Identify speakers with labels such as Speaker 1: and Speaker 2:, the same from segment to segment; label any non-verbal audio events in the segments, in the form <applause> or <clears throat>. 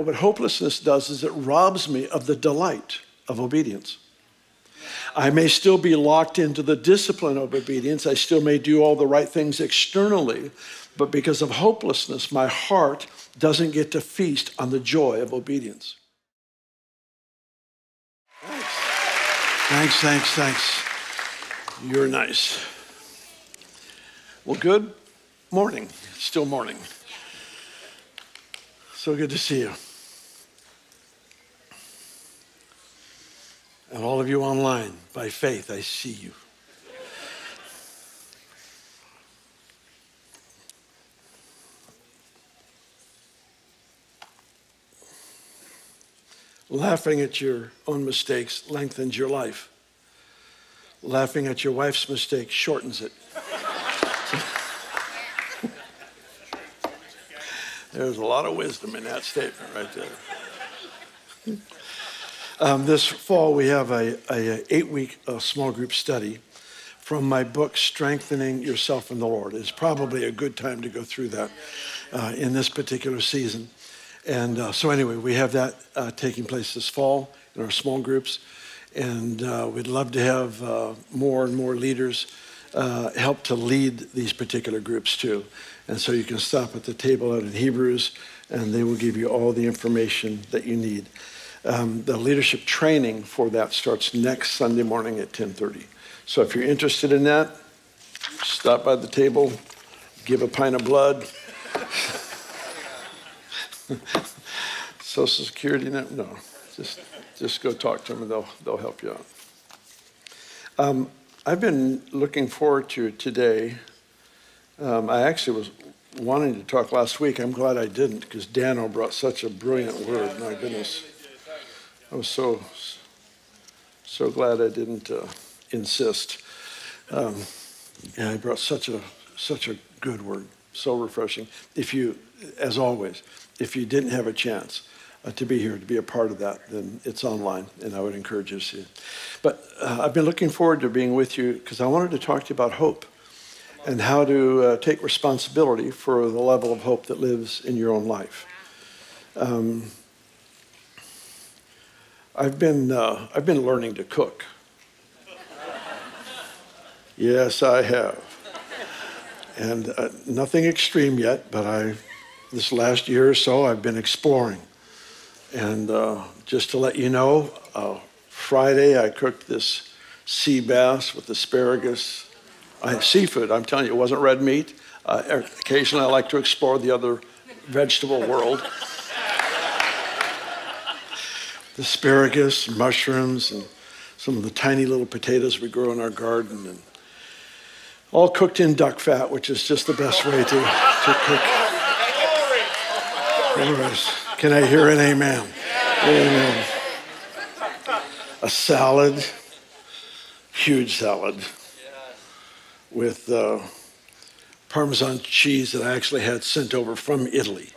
Speaker 1: What hopelessness does is it robs me of the delight of obedience. I may still be locked into the discipline of obedience. I still may do all the right things externally, but because of hopelessness, my heart doesn't get to feast on the joy of obedience. Thanks. Thanks, thanks, thanks. You're nice. Well, good morning. Still morning. So good to see you. And all of you online, by faith, I see you. Laughing at your own mistakes lengthens your life. Laughing at your wife's mistake shortens it. <laughs> There's a lot of wisdom in that statement right there. <laughs> Um, this fall, we have a, a eight week uh, small group study from my book, Strengthening Yourself in the Lord. It's probably a good time to go through that uh, in this particular season. And uh, so, anyway, we have that uh, taking place this fall in our small groups. And uh, we'd love to have more and more leaders help to lead these particular groups too. And so you can stop at the table out in Hebrews, and they will give you all the information that you need. Um, the leadership training for that starts next Sunday morning at 10:30. So if you're interested in that, stop by the table, give a pint of blood. <laughs> Social Security, no, no, just just go talk to them and they'll they'll help you out. Um, I've been looking forward to today. Um, I actually was wanting to talk last week. I'm glad I didn't because Dano brought such a brilliant word. My goodness. I was so, so glad I didn't uh, insist. Um, and I brought such a, such a good word, so refreshing. If you, as always, if you didn't have a chance uh, to be here, to be a part of that, then it's online, and I would encourage you to see it. But uh, I've been looking forward to being with you because I wanted to talk to you about hope and how to uh, take responsibility for the level of hope that lives in your own life. Um, I've been, uh, I've been learning to cook. yes, I have. And uh, nothing extreme yet, but I, this last year or so, I've been exploring. And uh, just to let you know, uh, Friday I cooked this sea bass with asparagus I, seafood, I'm telling you, it wasn't red meat. Uh, occasionally, I like to explore the other vegetable world. Asparagus, mushrooms, and some of the tiny little potatoes we grow in our garden, and all cooked in duck fat, which is just the best way to, to cook. Anyways, can I hear an amen? Amen. A salad, huge salad with uh, Parmesan cheese that I actually had sent over from Italy.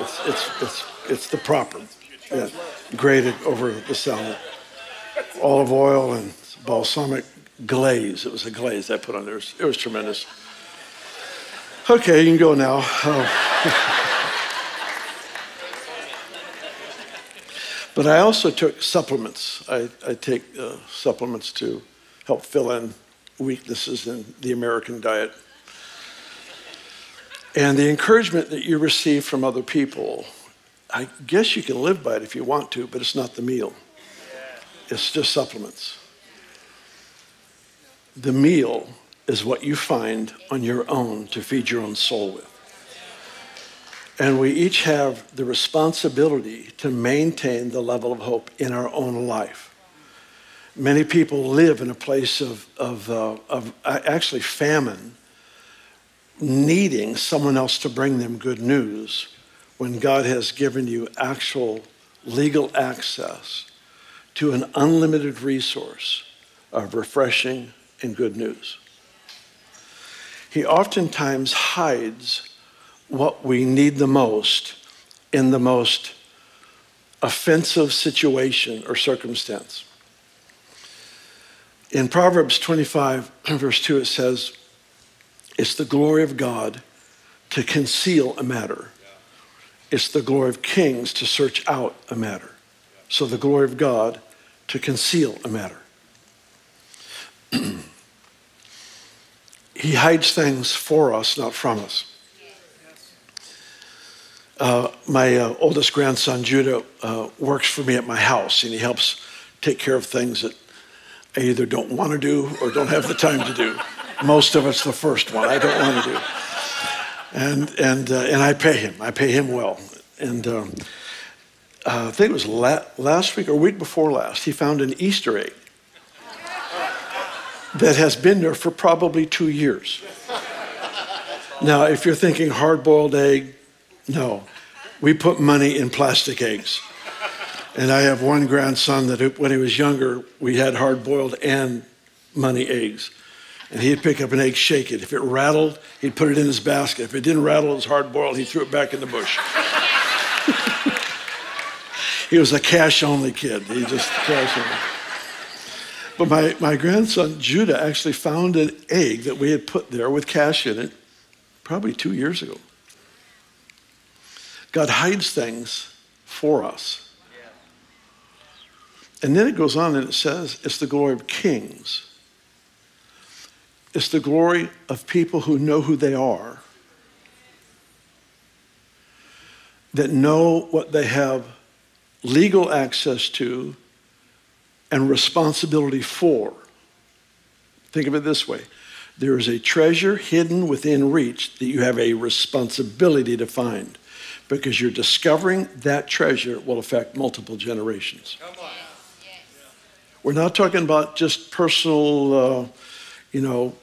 Speaker 1: It's, it's, it's, it's the proper, yeah, grated over the salad. Olive oil and balsamic glaze. It was a glaze I put on there. It was tremendous. Okay, you can go now. Oh. <laughs> but I also took supplements. I, I take uh, supplements to help fill in weaknesses in the American diet. And the encouragement that you receive from other people, I guess you can live by it if you want to, but it's not the meal. It's just supplements. The meal is what you find on your own to feed your own soul with. And we each have the responsibility to maintain the level of hope in our own life. Many people live in a place of, of, uh, of actually famine, needing someone else to bring them good news when God has given you actual legal access to an unlimited resource of refreshing and good news. He oftentimes hides what we need the most in the most offensive situation or circumstance. In Proverbs 25, <clears throat> verse 2, it says, It's the glory of God to conceal a matter, It's the glory of kings to search out a matter. So the glory of God to conceal a matter. <clears throat> he hides things for us, not from us. Uh, my uh, oldest grandson, Judah, uh, works for me at my house, and he helps take care of things that I either don't want to do or don't have the time to do. Most of it's the first one I don't want to do. And, and, uh, and I pay him. I pay him well. And um, uh, I think it was la- last week or week before last, he found an Easter egg that has been there for probably two years. Now, if you're thinking hard boiled egg, no. We put money in plastic eggs. And I have one grandson that when he was younger, we had hard boiled and money eggs. And he'd pick up an egg, shake it. If it rattled, he'd put it in his basket. If it didn't rattle, it was hard boiled, he threw it back in the bush. <laughs> he was a cash only kid. He just cash only. But my, my grandson, Judah, actually found an egg that we had put there with cash in it probably two years ago. God hides things for us. And then it goes on and it says it's the glory of kings. It's the glory of people who know who they are, that know what they have legal access to and responsibility for. Think of it this way there is a treasure hidden within reach that you have a responsibility to find because you're discovering that treasure will affect multiple generations. We're not talking about just personal, uh, you know,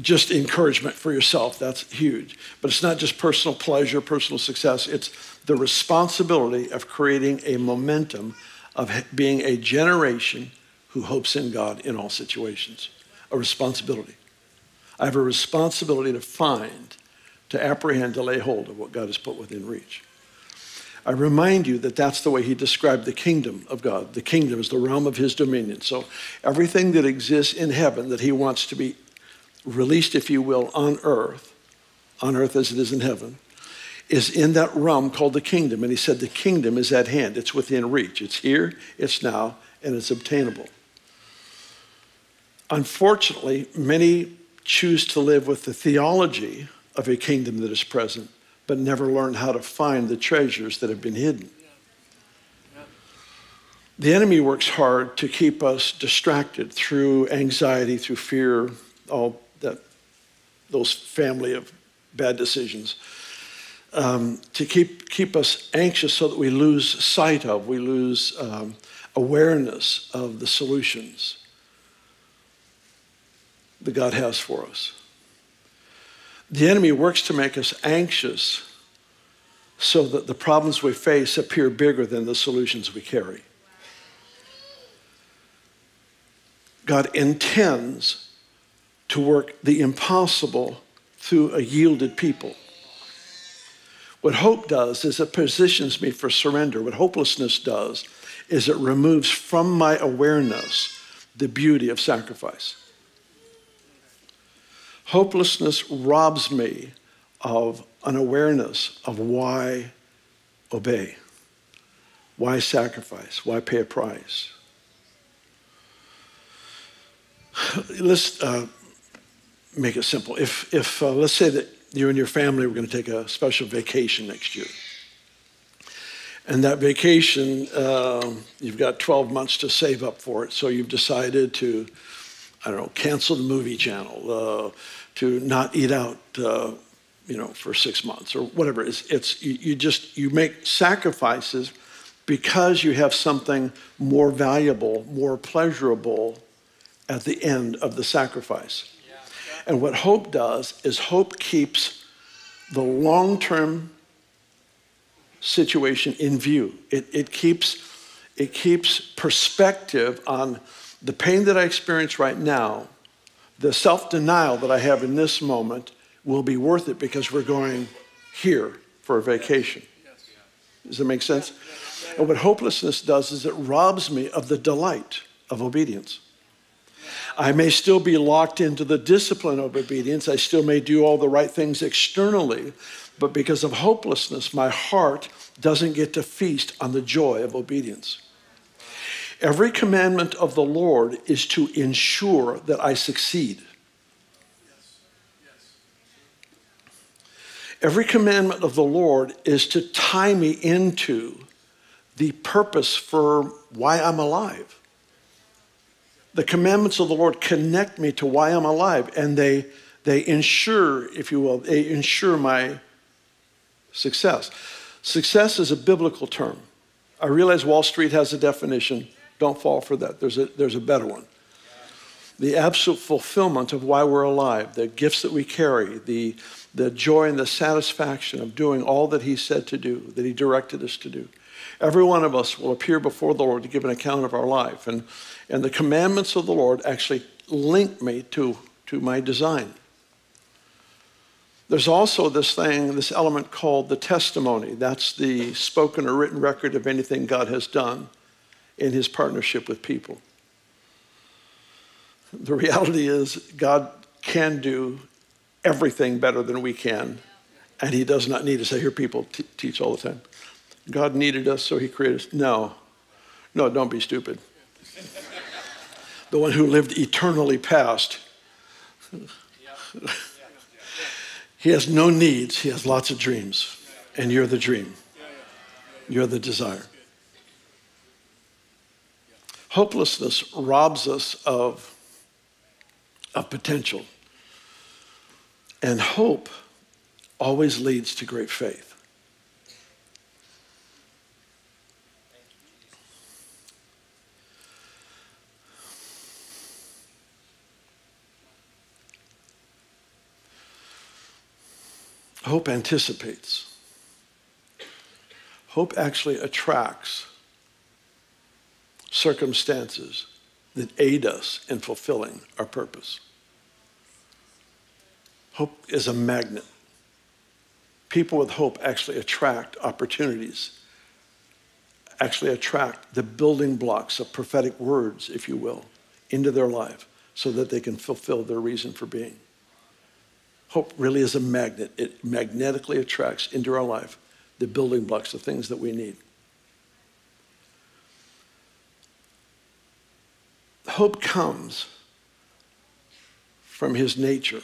Speaker 1: just encouragement for yourself. That's huge. But it's not just personal pleasure, personal success. It's the responsibility of creating a momentum of being a generation who hopes in God in all situations. A responsibility. I have a responsibility to find, to apprehend, to lay hold of what God has put within reach. I remind you that that's the way he described the kingdom of God. The kingdom is the realm of his dominion. So everything that exists in heaven that he wants to be released, if you will, on earth, on earth as it is in heaven, is in that realm called the kingdom. And he said the kingdom is at hand, it's within reach. It's here, it's now, and it's obtainable. Unfortunately, many choose to live with the theology of a kingdom that is present but never learned how to find the treasures that have been hidden. The enemy works hard to keep us distracted through anxiety, through fear, all that, those family of bad decisions, um, to keep, keep us anxious so that we lose sight of, we lose um, awareness of the solutions that God has for us. The enemy works to make us anxious so that the problems we face appear bigger than the solutions we carry. God intends to work the impossible through a yielded people. What hope does is it positions me for surrender. What hopelessness does is it removes from my awareness the beauty of sacrifice. Hopelessness robs me of an awareness of why obey, why sacrifice, why pay a price. <sighs> Let's uh, make it simple. If, if uh, let's say that you and your family were going to take a special vacation next year, and that vacation, uh, you've got 12 months to save up for it, so you've decided to I don't know, cancel the movie channel, uh, to not eat out, uh, you know, for six months or whatever. It's, it's you, you just you make sacrifices because you have something more valuable, more pleasurable at the end of the sacrifice. Yeah. And what hope does is hope keeps the long-term situation in view. It, it, keeps, it keeps perspective on the pain that I experience right now, the self denial that I have in this moment will be worth it because we're going here for a vacation. Does that make sense? And what hopelessness does is it robs me of the delight of obedience. I may still be locked into the discipline of obedience. I still may do all the right things externally, but because of hopelessness, my heart doesn't get to feast on the joy of obedience. Every commandment of the Lord is to ensure that I succeed. Every commandment of the Lord is to tie me into the purpose for why I'm alive. The commandments of the Lord connect me to why I'm alive, and they, they ensure, if you will, they ensure my success. Success is a biblical term. I realize Wall Street has a definition. Don't fall for that. There's a, there's a better one. The absolute fulfillment of why we're alive, the gifts that we carry, the, the joy and the satisfaction of doing all that He said to do, that He directed us to do. Every one of us will appear before the Lord to give an account of our life. And, and the commandments of the Lord actually link me to, to my design. There's also this thing, this element called the testimony. That's the spoken or written record of anything God has done in his partnership with people. The reality is, God can do everything better than we can, and he does not need us. I hear people t- teach all the time. God needed us, so he created us. No, no, don't be stupid. the one who lived eternally past. he has no needs, he has lots of dreams, and you're the dream. You're the desire. Hopelessness robs us of, of potential. And hope always leads to great faith. Hope anticipates. Hope actually attracts circumstances that aid us in fulfilling our purpose. Hope is a magnet. People with hope actually attract opportunities, actually attract the building blocks of prophetic words, if you will, into their life so that they can fulfill their reason for being. Hope really is a magnet. It magnetically attracts into our life the building blocks, the things that we need. Hope comes from his nature.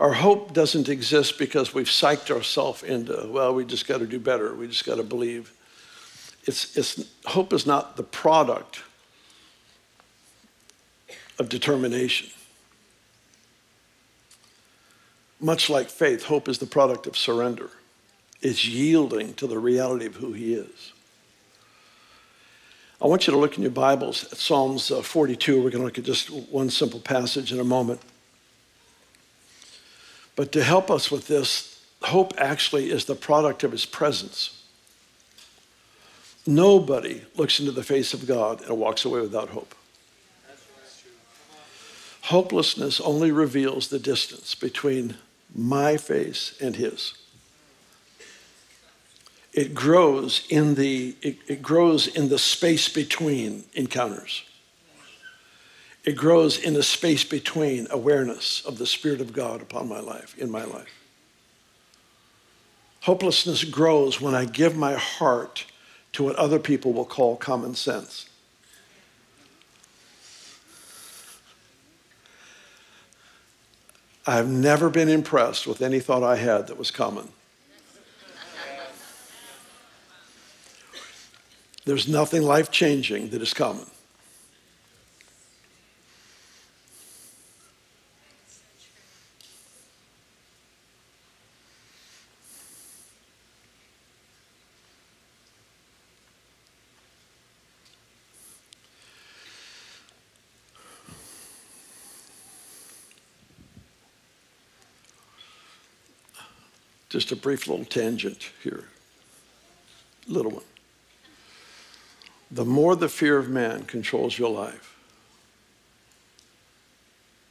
Speaker 1: Our hope doesn't exist because we've psyched ourselves into, well, we just got to do better. We just got to believe. It's, it's, hope is not the product of determination. Much like faith, hope is the product of surrender. It's yielding to the reality of who He is. I want you to look in your Bibles at Psalms uh, 42. We're going to look at just one simple passage in a moment. But to help us with this, hope actually is the product of His presence. Nobody looks into the face of God and walks away without hope. Hopelessness only reveals the distance between my face and his. It grows in the, it, it grows in the space between encounters. It grows in the space between awareness of the Spirit of God upon my life, in my life. Hopelessness grows when I give my heart to what other people will call common sense. I've never been impressed with any thought I had that was common. There's nothing life changing that is common. Just a brief little tangent here. Little one. The more the fear of man controls your life,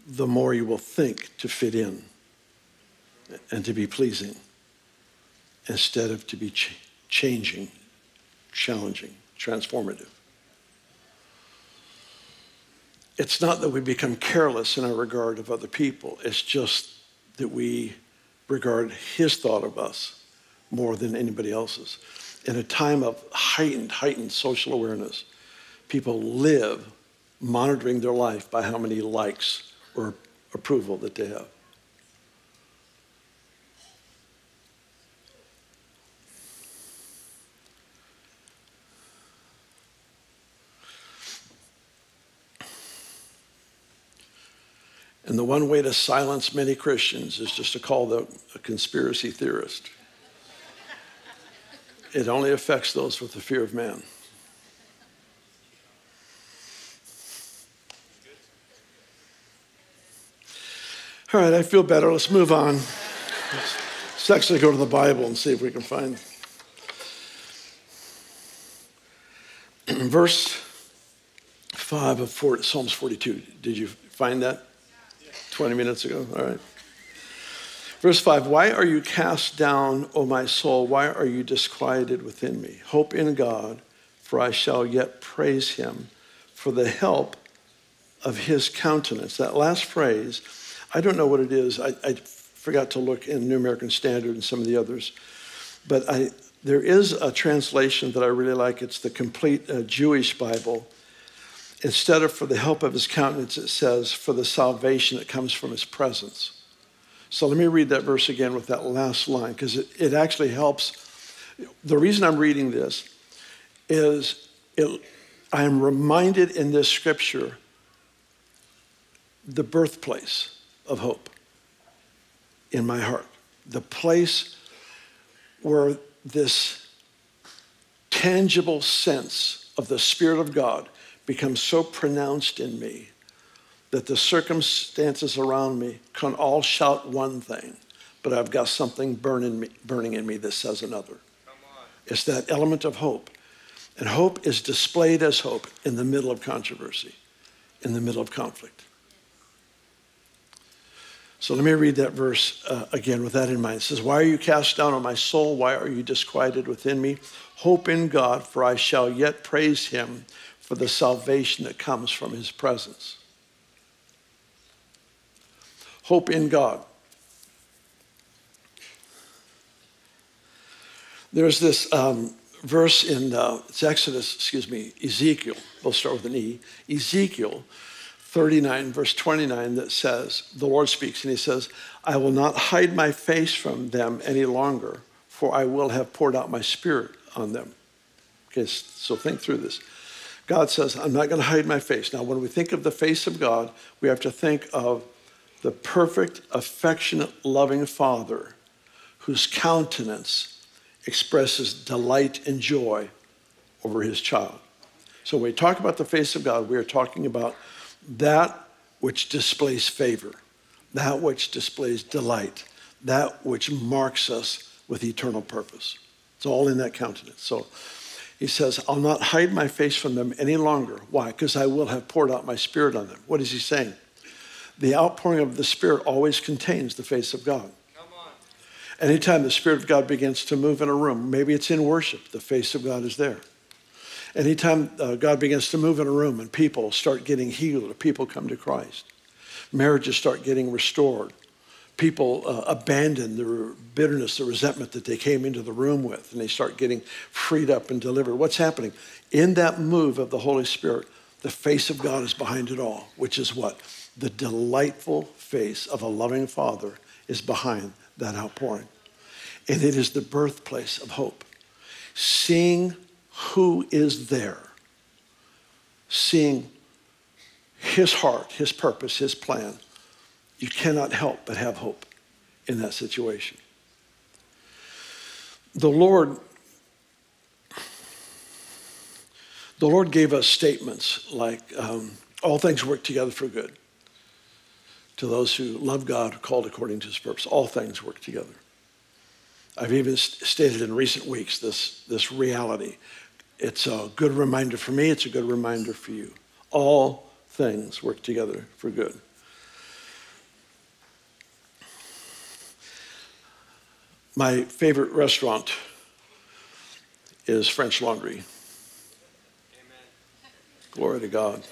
Speaker 1: the more you will think to fit in and to be pleasing instead of to be ch- changing, challenging, transformative. it's not that we become careless in our regard of other people, it's just that we regard his thought of us more than anybody else's. In a time of heightened, heightened social awareness, people live monitoring their life by how many likes or approval that they have. And the one way to silence many Christians is just to call them a conspiracy theorist. It only affects those with the fear of man. All right, I feel better. Let's move on. Let's actually go to the Bible and see if we can find. <clears throat> Verse 5 of Psalms 42. Did you find that? 20 minutes ago. All right. Verse 5 Why are you cast down, O my soul? Why are you disquieted within me? Hope in God, for I shall yet praise him for the help of his countenance. That last phrase, I don't know what it is. I, I forgot to look in New American Standard and some of the others. But I, there is a translation that I really like. It's the complete uh, Jewish Bible Instead of for the help of his countenance, it says for the salvation that comes from his presence. So let me read that verse again with that last line because it, it actually helps. The reason I'm reading this is it, I am reminded in this scripture the birthplace of hope in my heart, the place where this tangible sense of the Spirit of God becomes so pronounced in me that the circumstances around me can all shout one thing, but I've got something burning, me, burning in me that says another. It's that element of hope. And hope is displayed as hope in the middle of controversy, in the middle of conflict. So let me read that verse uh, again with that in mind. It says, Why are you cast down on my soul? Why are you disquieted within me? Hope in God, for I shall yet praise him for the salvation that comes from his presence. Hope in God. There's this um, verse in uh, it's Exodus, excuse me, Ezekiel. We'll start with an E. Ezekiel 39, verse 29, that says, the Lord speaks and he says, I will not hide my face from them any longer, for I will have poured out my spirit on them. Okay, so think through this. God says, I'm not going to hide my face. Now, when we think of the face of God, we have to think of the perfect, affectionate, loving Father whose countenance expresses delight and joy over his child. So when we talk about the face of God, we are talking about that which displays favor, that which displays delight, that which marks us with eternal purpose. It's all in that countenance. So he says, I'll not hide my face from them any longer. Why? Because I will have poured out my spirit on them. What is he saying? The outpouring of the Spirit always contains the face of God. Anytime the Spirit of God begins to move in a room, maybe it's in worship, the face of God is there. Anytime uh, God begins to move in a room and people start getting healed or people come to Christ, marriages start getting restored, people uh, abandon the bitterness, the resentment that they came into the room with, and they start getting freed up and delivered. What's happening? In that move of the Holy Spirit, the face of God is behind it all, which is what? The delightful face of a loving Father is behind that outpouring. And it is the birthplace of hope. Seeing who is there, seeing his heart, his purpose, his plan you cannot help but have hope in that situation. The Lord the Lord gave us statements like, um, all things work together for good to those who love God, called according to his purpose. All things work together. I've even stated in recent weeks this, this reality. It's a good reminder for me, it's a good reminder for you. All things work together for good. My favorite restaurant is French Laundry. Amen. Glory to God.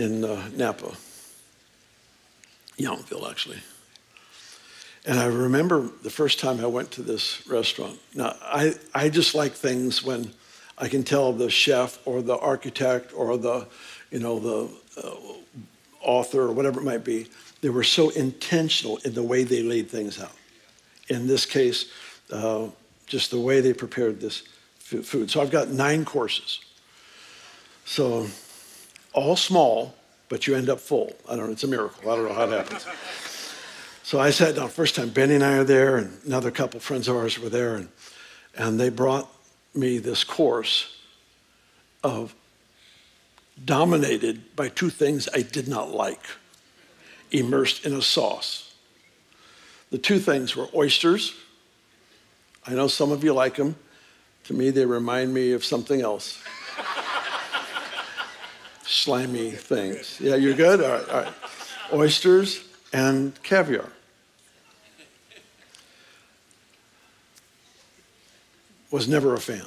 Speaker 1: In uh, Napa, Yountville, actually. And I remember the first time I went to this restaurant. Now, I, I just like things when I can tell the chef or the architect or the, you know, the uh, author or whatever it might be, they were so intentional in the way they laid things out. In this case, uh, just the way they prepared this food. So I've got nine courses. So all small, but you end up full. I don't know, it's a miracle. I don't know how it happens. So I sat down first time. Beni and I are there, and another couple friends of ours were there, and, and they brought me this course of dominated by two things I did not like, immersed in a sauce. The two things were oysters. I know some of you like them. To me, they remind me of something else. Slimy things. Yeah, you're good? All right, all right. Oysters and caviar. Was never a fan.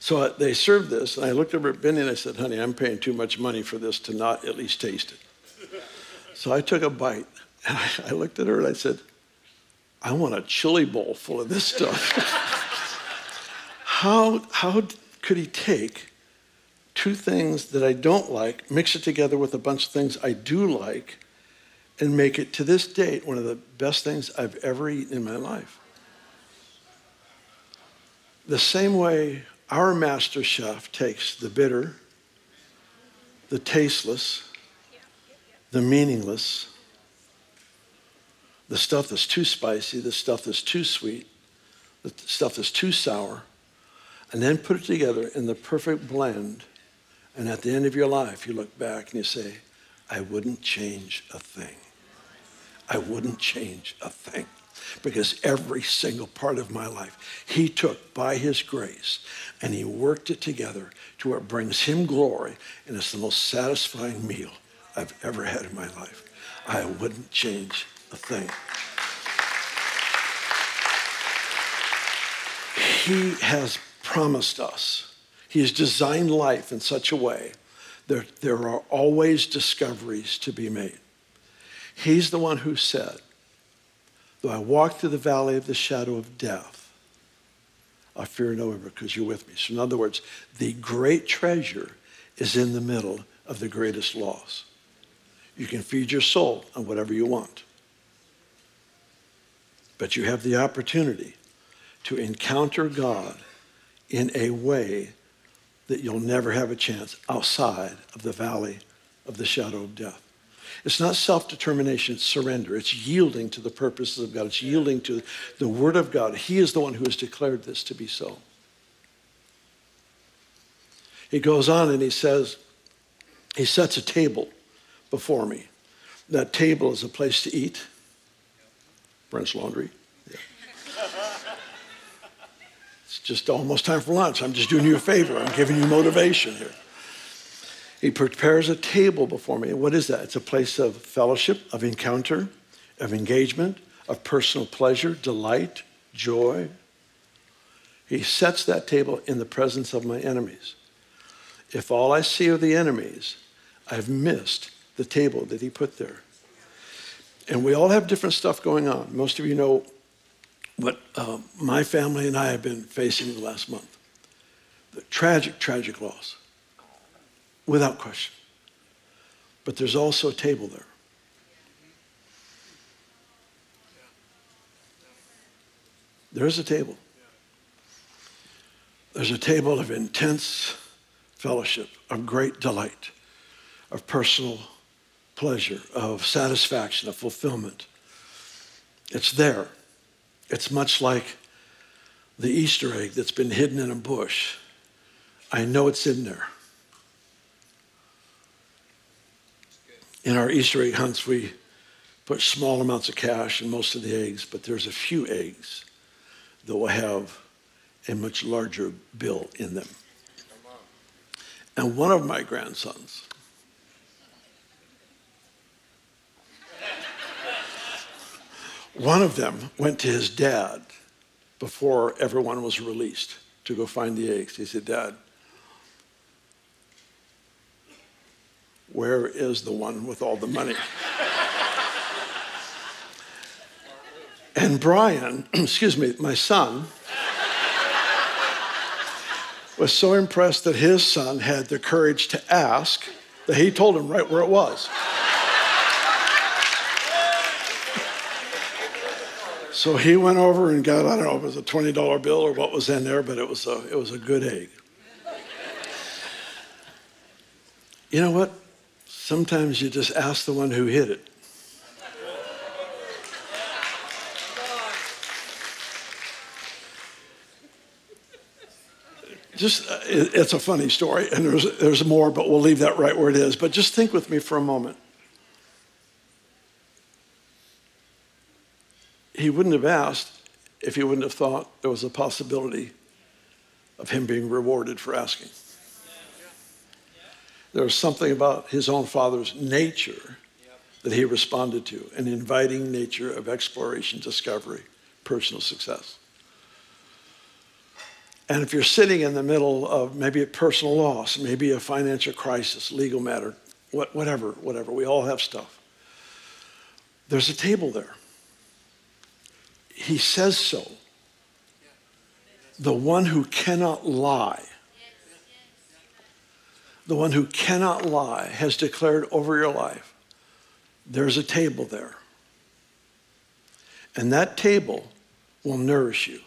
Speaker 1: So they served this, and I looked over at Beni and I said, honey, I'm paying too much money for this to not at least taste it. So I took a bite, and I, I looked at her and I said, I want a chili bowl full of this stuff. <laughs> how, how could he take two things that I don't like, mix it together with a bunch of things I do like, and make it to this date one of the best things I've ever eaten in my life? The same way our master chef takes the bitter, the tasteless, the meaningless, the stuff that's too spicy, the stuff that's too sweet, the stuff that's too sour, and then put it together in the perfect blend. And at the end of your life, you look back and you say, I wouldn't change a thing. I wouldn't change a thing because every single part of my life he took by his grace and he worked it together to it brings him glory and it's the most satisfying meal I've ever had in my life. I wouldn't change a thing. He has promised us. He has designed life in such a way that there are always discoveries to be made. He's the one who said, Though I walk through the valley of the shadow of death, I fear no evil because you're with me. So, in other words, the great treasure is in the middle of the greatest loss. You can feed your soul on whatever you want. But you have the opportunity to encounter God in a way that you'll never have a chance outside of the valley of the shadow of death. It's not self determination, it's surrender. It's yielding to the purposes of God, it's yielding to the Word of God. He is the one who has declared this to be so. He goes on and he says, He sets a table before me. That table is a place to eat. French laundry. Yeah. It's just almost time for lunch. I'm just doing you a favor. I'm giving you motivation here. He prepares a table before me. What is that? It's a place of fellowship, of encounter, of engagement, of personal pleasure, delight, joy. He sets that table in the presence of my enemies. If all I see are the enemies, I've missed the table that he put there. And we all have different stuff going on. Most of you know what uh, my family and I have been facing the last month the tragic, tragic loss without question. But there's also a table there. There's a table. There's a table of intense fellowship, of great delight, of personal pleasure, of satisfaction, of fulfillment. It's there. It's much like the Easter egg that's been hidden in a bush. I know it's in there. In our Easter egg hunts, we put small amounts of cash in most of the eggs, but there's a few eggs that will have a much larger bill in them. And one of my grandsons, one of them went to his dad before everyone was released to go find the eggs. He said, Dad, Where is the one with all the money? <laughs> and Brian, <clears throat> excuse me, my son, was so impressed that his son had the courage to ask that he told him right where it was. So he went over and got, I don't know if it was a $20 bill or what was in there, but it was a, it was a good egg. You know what? Sometimes you just ask the one who hid it. Just, uh, it's a funny story, and there's, there's more, but we'll leave that right where it is. But just think with me for a moment. He wouldn't have asked if he wouldn't have thought there was a possibility of him being rewarded for asking. There was something about his own father's nature that he responded to, an inviting nature of exploration, discovery, personal success. And if you're sitting in the middle of maybe a personal loss, maybe a financial crisis, legal matter, whatever, whatever, we all have stuff. There's a table there. He says so. The one who cannot lie the one who cannot lie, has declared over your life, there's a table there. And that table will nourish you.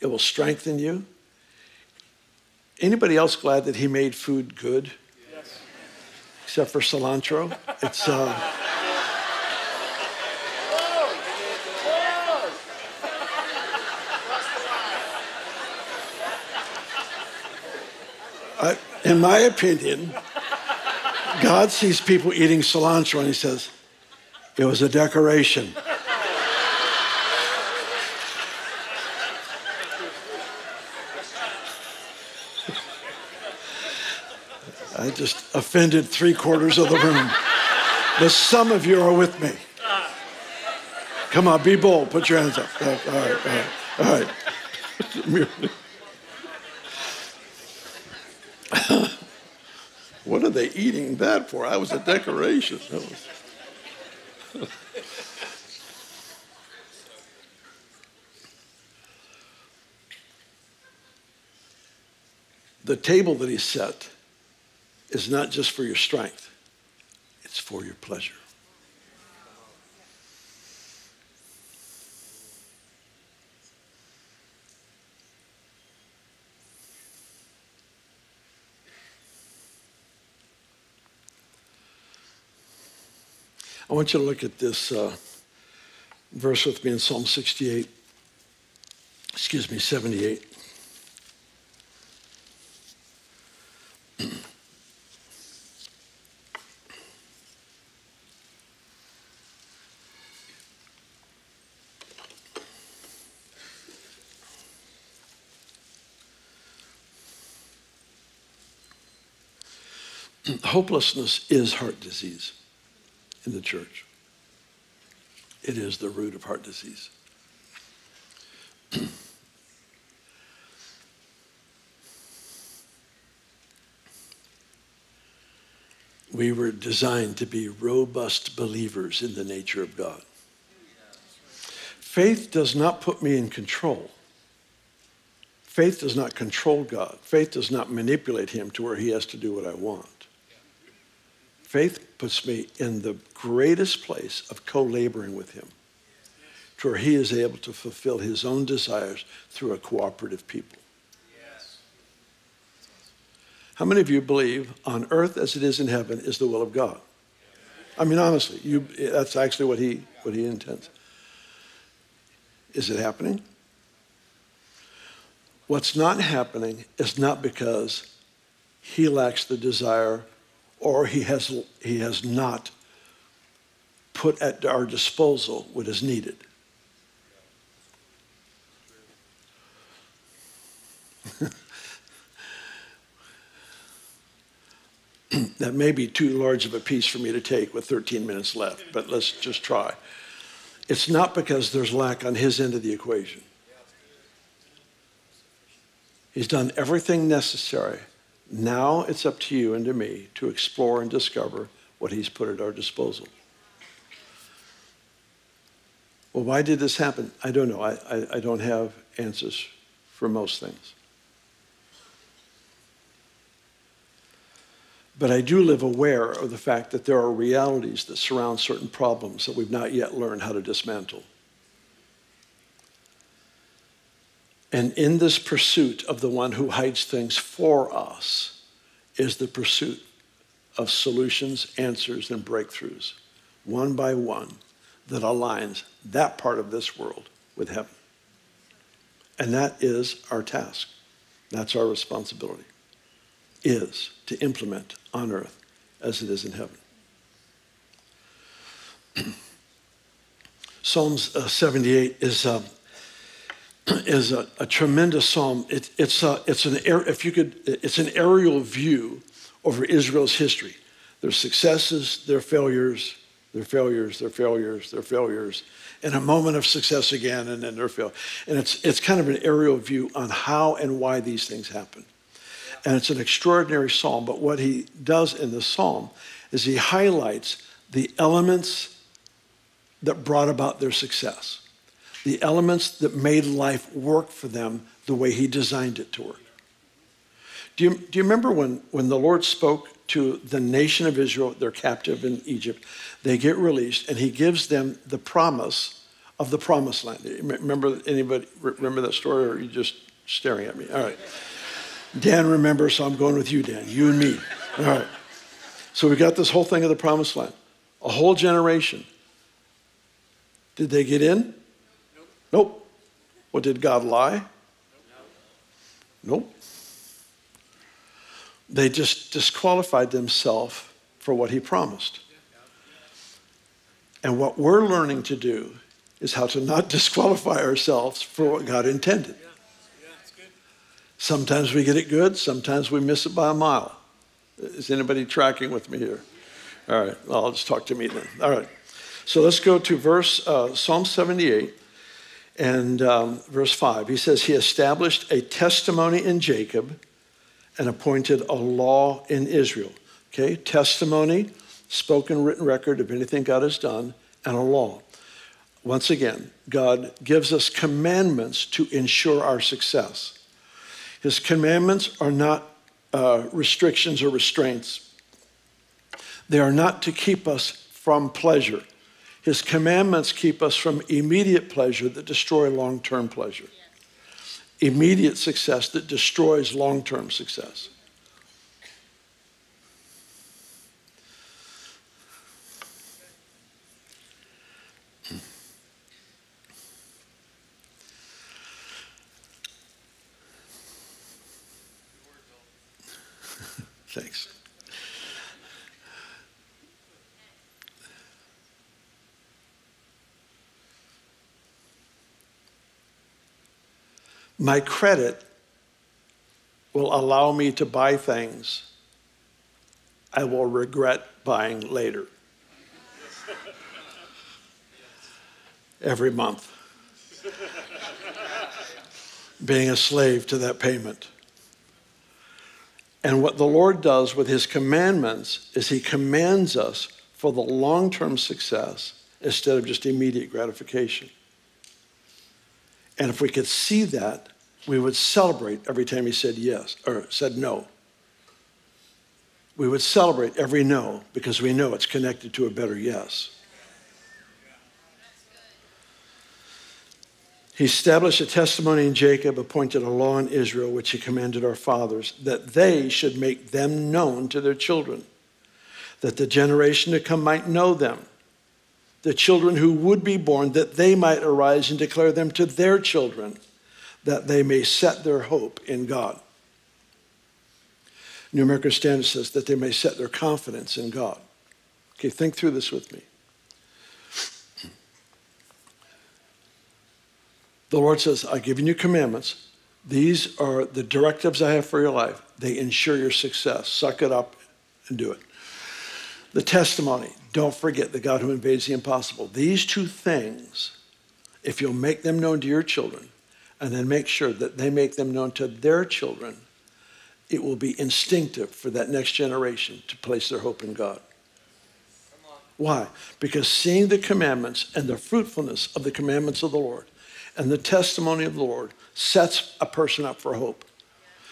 Speaker 1: It will strengthen you. Anybody else glad that he made food good? Yes. Except for cilantro. It's uh, I, in my opinion, God sees people eating cilantro and he says, it was a decoration. I just offended three quarters of the room. But some of you are with me. Come on, be bold. Put your hands up. All right, all right, all right. What are they eating that for? I was a decoration. Was... the table that he set is not just for your strength, it's for your pleasure. I want you to look at this uh, verse with me in Psalm 68, excuse me, 78. <clears throat> Hopelessness is heart disease in the church. It is the root of heart disease. <clears throat> we were designed to be robust believers in the nature of God. Faith does not put me in control. Faith does not control God. Faith does not manipulate him to where he has to do what I want. Faith puts me in the greatest place of co laboring with Him, to where He is able to fulfill His own desires through a cooperative people. How many of you believe on earth as it is in heaven is the will of God? I mean, honestly, you, that's actually what he, what he intends. Is it happening? What's not happening is not because he lacks the desire or he has, he has not put at our disposal what is needed. <laughs> that may be too large of a piece for me to take with 13 minutes left, but let's just try. It's not because there's lack on his end of the equation. He's done everything necessary now it's up to you and to me to explore and discover what He's put at our disposal. Well, why did this happen? I don't know. I, I, I don't have answers for most things. But I do live aware of the fact that there are realities that surround certain problems that we've not yet learned how to dismantle. And in this pursuit of the one who hides things for us is the pursuit of solutions, answers, and breakthroughs, one by one, that aligns that part of this world with heaven. And that is our task. That's our responsibility, is to implement on earth as it is in heaven. <clears throat> Psalms uh, 78 is, uh, <clears throat> is a, a, tremendous psalm. It, it's, a, it's, an, if you could, it's an aerial view over Israel's history. Their successes, their failures, their failures, their failures, their failures, and a moment of success again, and then their fail. And it's, it's kind of an aerial view on how and why these things happen. And it's an extraordinary psalm, but what he does in the psalm is he highlights the elements that brought about their success, the elements that made life work for them the way he designed it to work. Do you, do you remember when, when the Lord spoke to the nation of Israel, they're captive in Egypt, they get released, and he gives them the promise of the promised land. Remember anybody remember that story, or are you just staring at me? All right. Dan remembers, so I'm going with you, Dan. You and me. All right. So we got this whole thing of the promised land. A whole generation. Did they get in? Nope. Well, did God lie? Nope. nope. They just disqualified themselves for what he promised. And what we're learning to do is how to not <laughs> disqualify ourselves for what God intended. Sometimes we get it good, sometimes we miss it by a mile. Is anybody tracking with me here? All right, well, I'll just talk to me then. All right, so let's go to verse uh, Psalm 78 and um, verse 5. He says, He established a testimony in Jacob and appointed a law in Israel. Okay, testimony, spoken written record of anything God has done, and a law. Once again, God gives us commandments to ensure our success. His commandments are not uh, restrictions or restraints, they are not to keep us from pleasure. His commandments keep us from immediate pleasure that destroy long term pleasure immediate success that destroys long term success. Thanks. My credit will allow me to buy things I will regret buying later. Every month. Being a slave to that payment. And what the Lord does with his commandments is he commands us for the long term success instead of just immediate gratification. And if we could see that, we would celebrate every time he said yes or said no. We would celebrate every no because we know it's connected to a better yes. He established a testimony in Jacob, appointed a law in Israel, which he commanded our fathers, that they should make them known to their children, that the generation to come might know them, the children who would be born, that they might arise and declare them to their children that they may set their hope in God. New American Standard says that they may set their confidence in God. Okay, think through this with me. The Lord says, I've given you commandments. These are the directives I have for your life. They ensure your success. Suck it up and do it. The testimony. Don't forget the God who invades the impossible. These two things, if you'll make them known to your children, and then make sure that they make them known to their children, it will be instinctive for that next generation to place their hope in God. Why? Because seeing the commandments and the fruitfulness of the commandments of the Lord and the testimony of the Lord sets a person up for hope.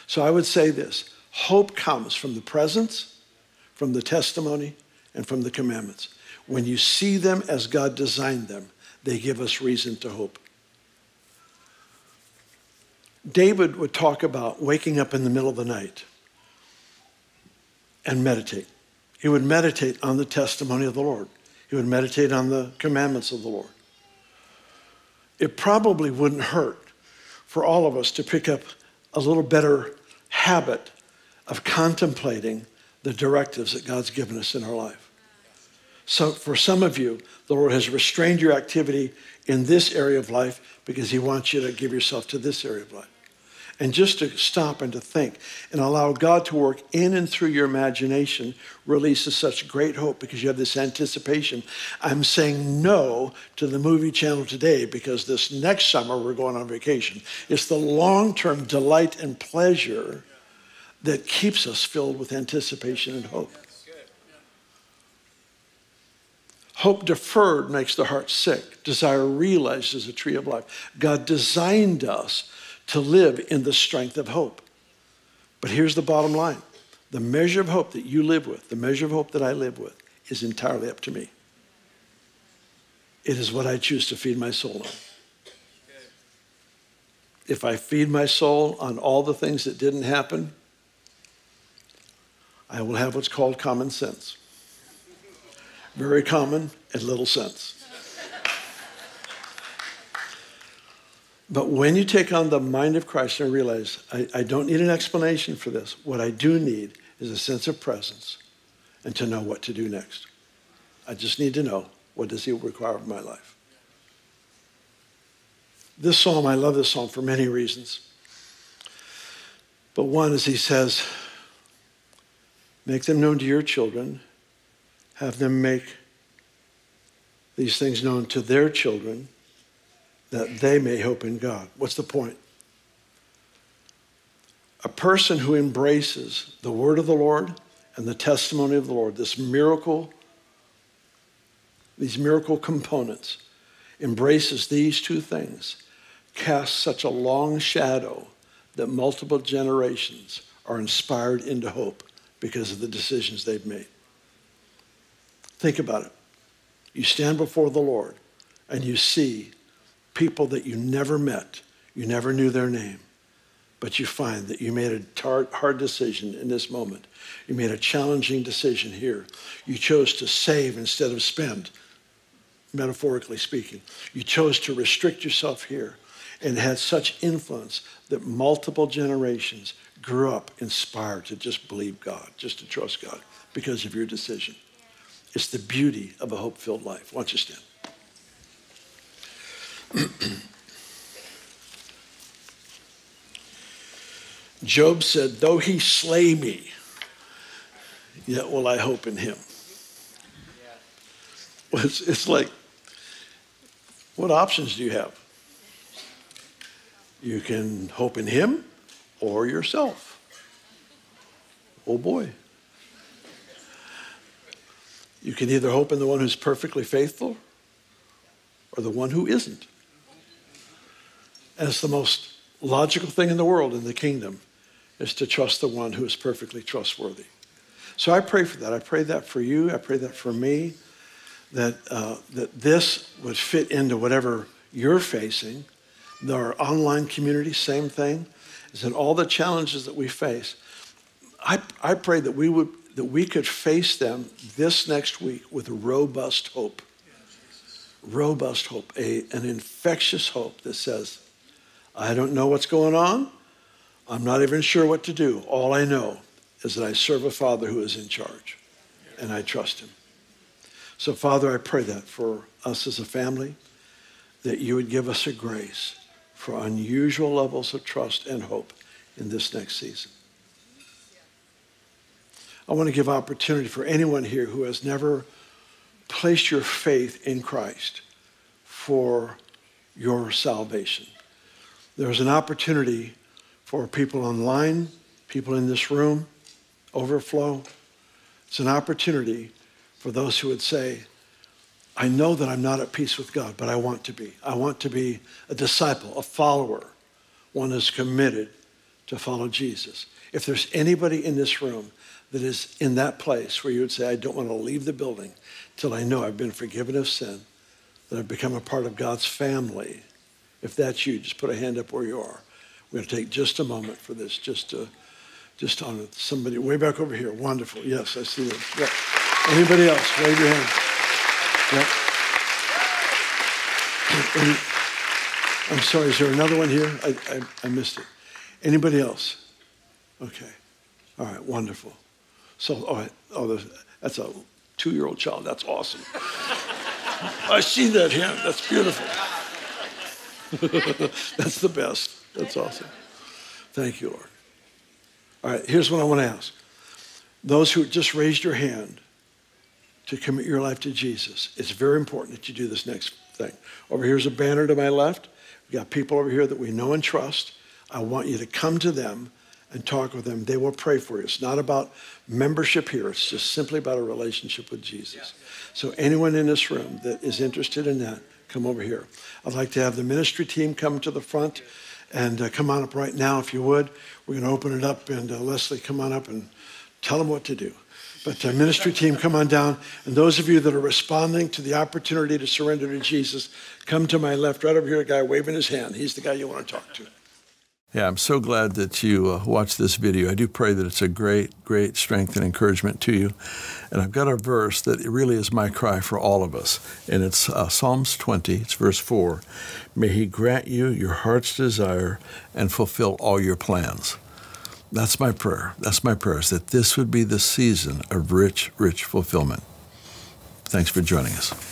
Speaker 1: So I would say this hope comes from the presence, from the testimony, and from the commandments. When you see them as God designed them, they give us reason to hope. David would talk about waking up in the middle of the night and meditate. He would meditate on the testimony of the Lord. He would meditate on the commandments of the Lord. It probably wouldn't hurt for all of us to pick up a little better habit of contemplating the directives that God's given us in our life. So, for some of you, the Lord has restrained your activity in this area of life because He wants you to give yourself to this area of life and just to stop and to think and allow God to work in and through your imagination releases such great hope because you have this anticipation. I'm saying no to the movie channel today because this next summer we're going on vacation. It's the long term delight and pleasure that keeps us filled with anticipation and hope. Hope deferred makes the heart sick. Desire realized is a tree of life. God designed us to live in the strength of hope. But here's the bottom line the measure of hope that you live with, the measure of hope that I live with, is entirely up to me. It is what I choose to feed my soul on. If I feed my soul on all the things that didn't happen, I will have what's called common sense. Very common and little sense. But when you take on the mind of Christ and realize, I, I, don't need an explanation for this. What I do need is a sense of presence and to know what to do next. I just need to know what does he require of my life. This psalm, I love this psalm for many reasons. But one is he says, make them known to your children, have them make these things known to their children that they may hope in God. What's the point? A person who embraces the word of the Lord and the testimony of the Lord, this miracle, these miracle components, embraces these two things, casts such a long shadow that multiple generations are inspired into hope because of the decisions they've made. Think about it. You stand before the Lord and you see people that you never met, you never knew their name, but you find that you made a hard decision in this moment. You made a challenging decision here. You chose to save instead of spend, metaphorically speaking. You chose to restrict yourself here and had such influence that multiple generations grew up inspired to just believe God, just to trust God because of your decision. It's the beauty of a hope filled life. Why don't stand? Job said, Though he slay me, yet will I hope in him. Well, it's, it's like, what options do you have? You can hope in him or yourself. Oh boy. You can either hope in the one who's perfectly faithful or the one who isn't. And it's the most logical thing in the world in the kingdom is to trust the one who is perfectly trustworthy. So I pray for that. I pray that for you. I pray that for me, that, uh, that this would fit into whatever you're facing. Our online community, same thing, is that all the challenges that we face, I, I pray that we, would, that we could face them this next week with a robust hope. Robust hope, a, an infectious hope that says, I don't know what's going on. I'm not even sure what to do. All I know is that I serve a Father who is in charge, and I trust him. So, Father, I pray that for us as a family, that you would give us a grace for unusual levels of trust and hope in this next season. I want to give opportunity for anyone here who has never placed your faith in Christ for your salvation. There's an opportunity for people online, people in this room, overflow. It's an opportunity for those who would say, I know that I'm not at peace with God, but I want to be. I want to be a disciple, a follower, one who's committed to follow Jesus. If there's anybody in this room that is in that place where you would say, I don't want to leave the building till I know I've been forgiven of sin, that I've become a part of God's family, if that's you, just put a hand up where you are. We're going to take just a moment for this, just to, just on somebody way back over here. Wonderful. Yes, I see this. Yeah. Anybody else? Wave your hand. Yep. Any, <clears throat> I'm sorry, is there another one here? I, I, I missed it. Anybody else? Okay. All right, wonderful. So, right, oh, that's a two year old child. That's awesome. <laughs> I see that hand. That's beautiful. <laughs> that's the best. That's awesome. Thank you, Lord. All right, here's what I want to ask. Those who just raised your hand to commit your life to Jesus, it's very important that you do this next thing. Over here's a banner to my left. We've got people over here that we know and trust. I want you to come to them and talk with them. They will pray for you. It's not about membership here, it's just simply about a relationship with Jesus. So, anyone in this room that is interested in that, come over here. I'd like to have the ministry team come to the front and uh, come on up right now if you would. We're going to open it up, and uh, Leslie, come on up and tell them what to do. But uh, ministry team, come on down. And those of you that are responding to the opportunity to surrender to Jesus, come to my left, right over here, a guy waving his hand. He's the guy you want to talk to.
Speaker 2: Yeah, I'm so glad that you uh, watched this video. I do pray that it's a great, great strength and encouragement to you. And I've got a verse that really is my cry for all of us. And it's uh, Psalms 20, it's verse 4. May He grant you your heart's desire and fulfill all your plans. That's my prayer. That's my prayer, is that this would be the season of rich, rich fulfillment. Thanks for joining us.